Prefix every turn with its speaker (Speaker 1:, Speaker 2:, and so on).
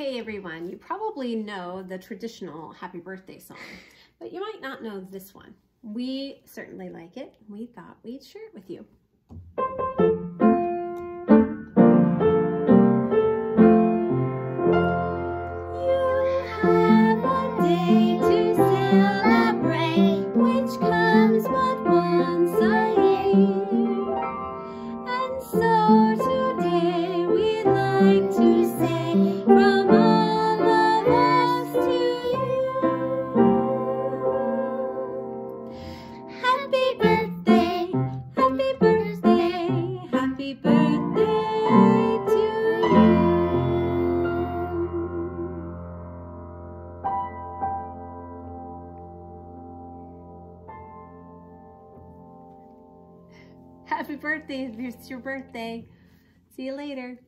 Speaker 1: Hey everyone, you probably know the traditional happy birthday song, but you might not know this one. We certainly like it. We thought we'd share it with you. Happy birthday. Happy birthday. Happy birthday to you. Happy birthday if it's your birthday. See you later.